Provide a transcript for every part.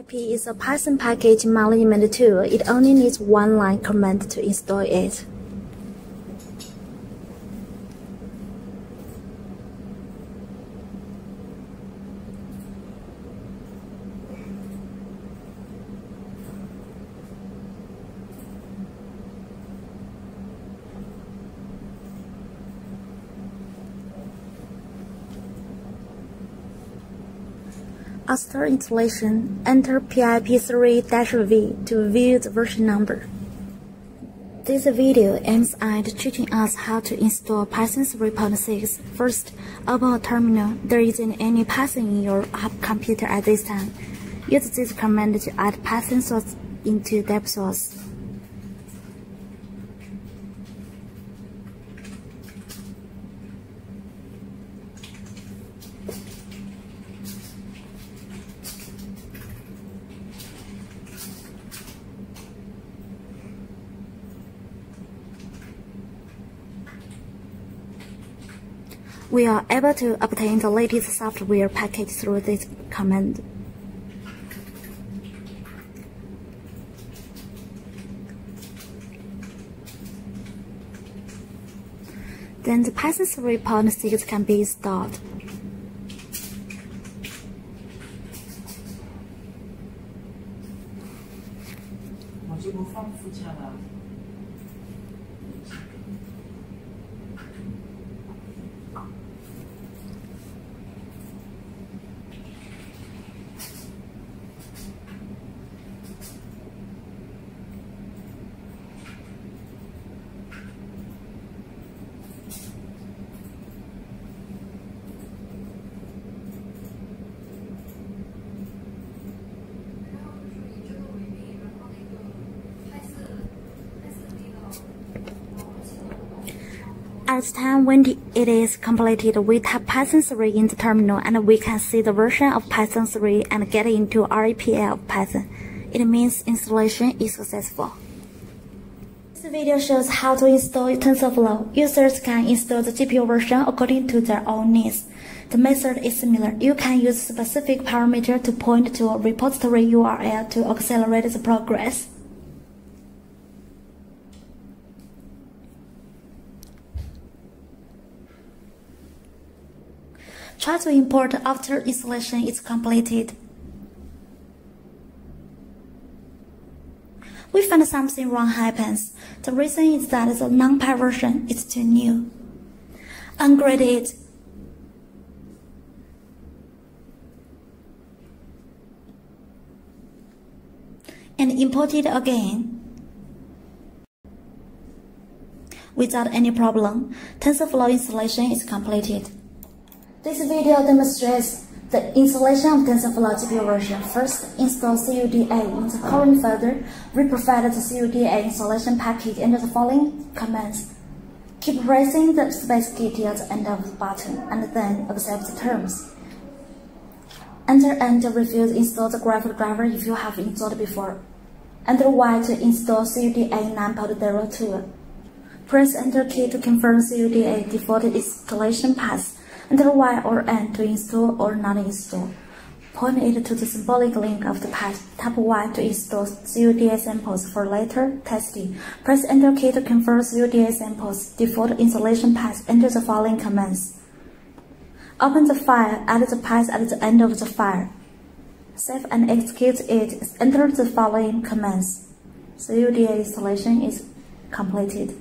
PIP is a Python package management tool. It only needs one line command to install it. After installation, enter PIP3-V to view the version number. This video aims at teaching us how to install Python 3.6. First, open a terminal. There isn't any Python in your computer at this time. Use this command to add Python source into dev source. We are able to obtain the latest software package through this command. Then the Python 3.6 can be installed. At the time when it is completed, we type Python 3 in the terminal and we can see the version of Python 3 and get into REPL of Python. It means installation is successful. This video shows how to install TensorFlow. Users can install the GPU version according to their own needs. The method is similar. You can use specific parameter to point to a repository URL to accelerate the progress. Try to import after installation is completed. We find something wrong happens. The reason is that the NumPy version is too new. Ungrade it. And import it again. Without any problem, TensorFlow installation is completed. This video demonstrates the installation of TensorFlow version. First, install CUDA in the current folder. Reprovide the CUDA installation package under the following commands. Keep pressing the space key till the end of the button, and then accept the terms. Enter and refuse install the graphic driver if you have installed before. Enter Y to install CUDA 9.02. Press Enter key to confirm CUDA default installation path. Enter Y or N to install or not install. Point it to the symbolic link of the path. Tap Y to install CUDA samples for later testing. Press Enter key to confirm CUDA samples. Default installation path. Enter the following commands. Open the file, add the path at the end of the file. Save and execute it. Enter the following commands. CUDA installation is completed.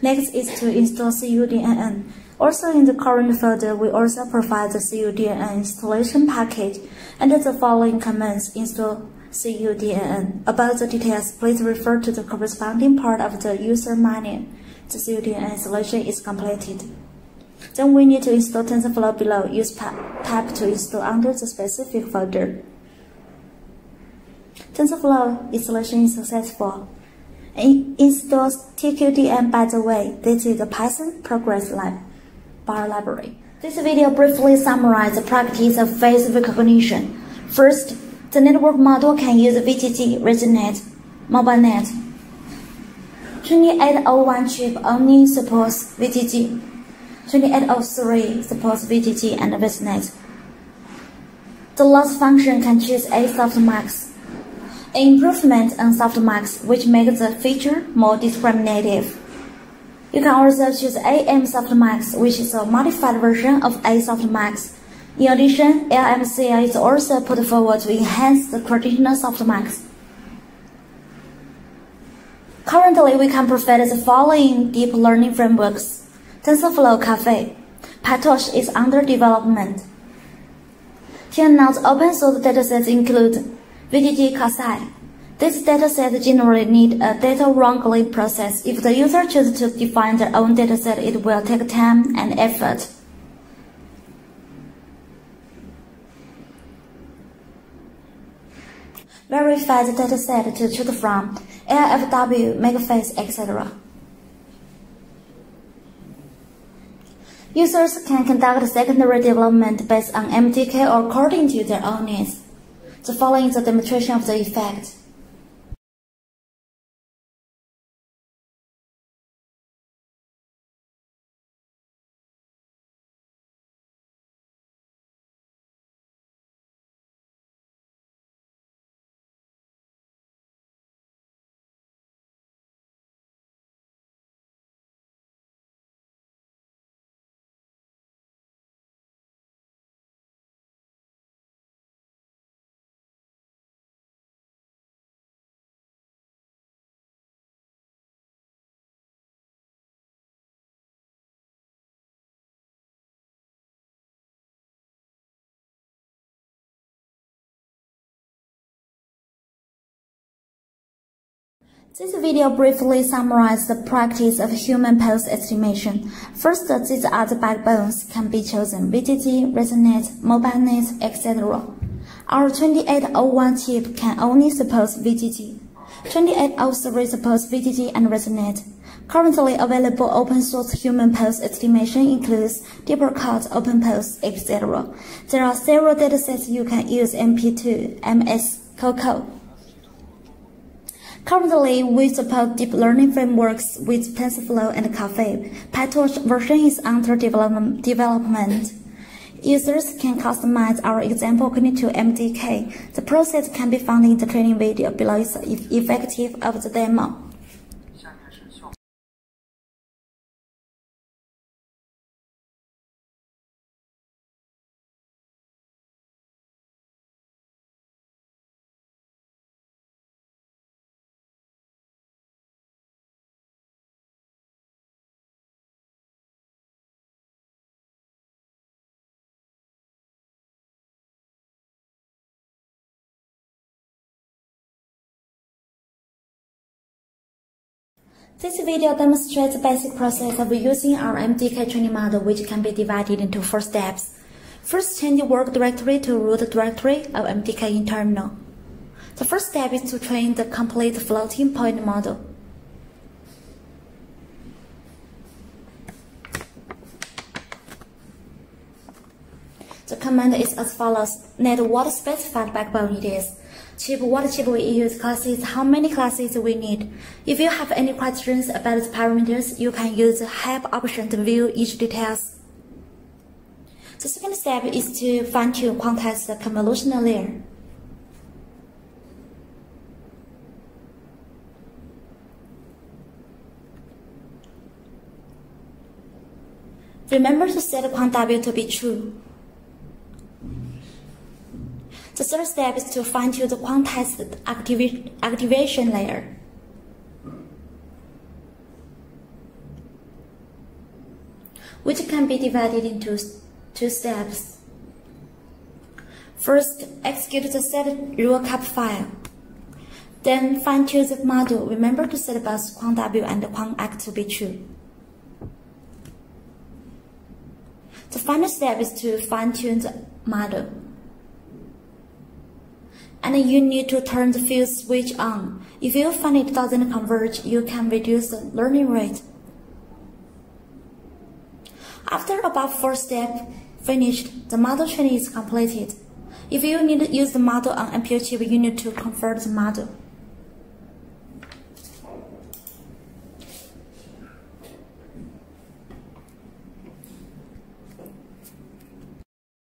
Next is to install CUDNN. Also in the current folder, we also provide the CUDNN installation package under the following commands install CUDNN. About the details, please refer to the corresponding part of the user manual. The CUDNN installation is completed. Then we need to install TensorFlow below. Use tab to install under the specific folder. TensorFlow installation is successful. It installs TQDM by the way. This is the Python Progress Lab bar library. This video briefly summarizes the practice of face recognition. First, the network model can use VGG, ResNet, MobileNet. 2801 chip only supports VGG. 2803 supports VGG and ResNet. The loss function can choose a softmax, improvement on softmax which makes the feature more discriminative. You can also choose AM softmax which is a modified version of A softmax. In addition, LMCA is also put forward to enhance the traditional softmax. Currently, we can provide the following deep learning frameworks. TensorFlow Caffe. PyTorch is under development. Here now open source datasets include VGG CASIA. This dataset generally need a data wrangling process. If the user chooses to define their own dataset, it will take time and effort. Verify the dataset to choose from, LFW, Megaface, etc. Users can conduct secondary development based on MDK or according to their own needs. The following is a demonstration of the effect. This video briefly summarizes the practice of human pose estimation. First, these are the backbones can be chosen, VGG, ResNet, MobileNet, etc. Our 2801 chip can only support VGG. 2803 supports VGG and ResNet. Currently available open source human pose estimation includes DeeperCut, OpenPose, etc. There are several datasets you can use MPII, MS, COCO. Currently, we support deep learning frameworks with TensorFlow and Caffe. PyTorch version is under development. Users can customize our example according to MDK. The process can be found in the training video below is effective of the demo. This video demonstrates the basic process of using our MDK training model which can be divided into four steps. First, change the work directory to root directory of MDK in terminal. The first step is to train the complete floating point model. The command is as follows. Net what specified backbone it is chip, what chip we use, classes, how many classes we need. If you have any questions about the parameters, you can use the help option to view each details. The second step is to fine-tune quantize the convolutional layer. Remember to set QuantW to be true. The third step is to fine-tune the quantized activa activation layer. which can be divided into two steps. First, execute the set rule cap file. Then fine-tune the model. Remember to set both QuantW and QuantX to be true. The final step is to fine-tune the model and you need to turn the field switch on. If you find it doesn't converge, you can reduce the learning rate. After about four steps finished, the model training is completed. If you need to use the model on MPU chip, you need to convert the model.